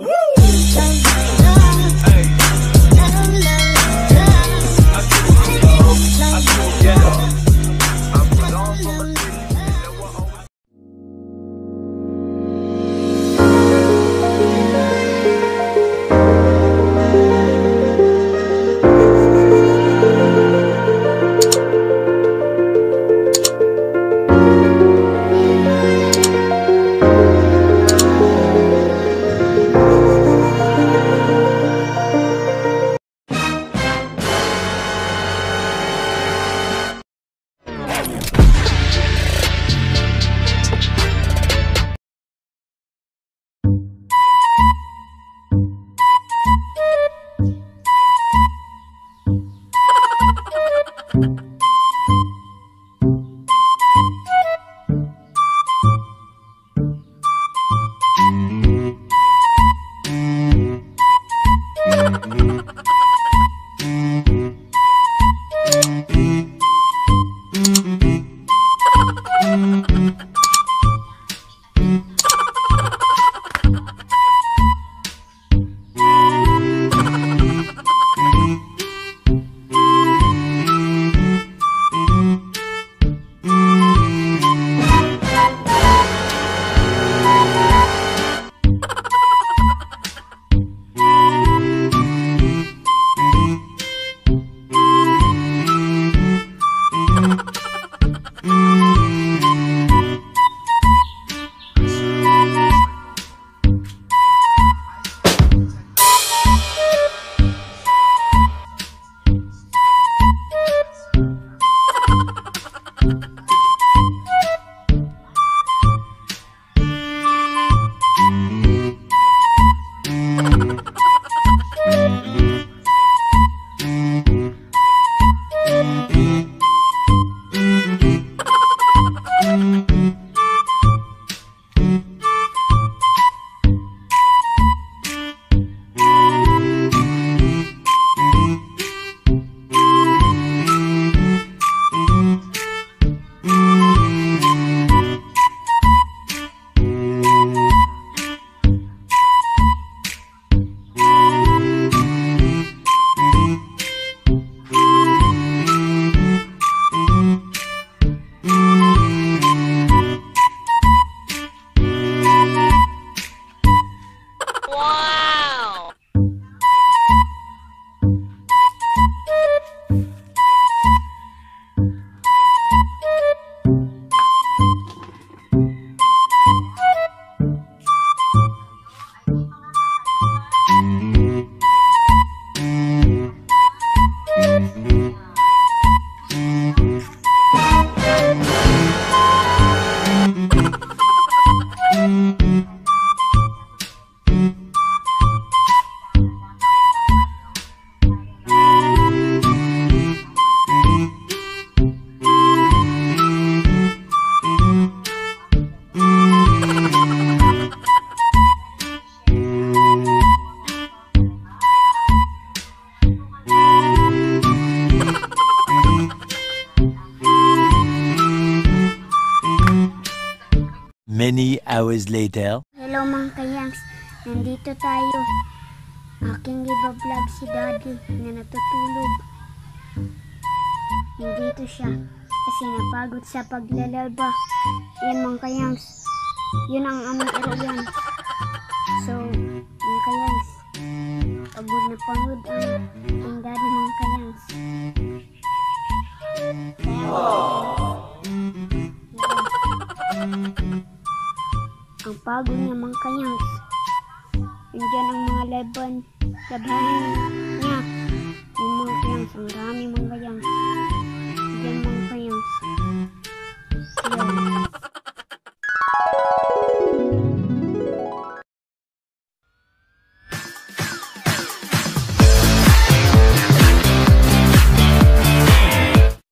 Woo! Hours later. Hello mga kayangs, nandito tayo. Aking iba-vlog si Daddy na natutulog. Nandito siya kasi napagod sa paglalaba. Yan mga kayangs, yun ang aming irayan. So, mga kayangs, pagod na pagod ang aking daddy mga kayangs. Ang pagod niya mga kayangs. Nandiyan ang mga laban, labanan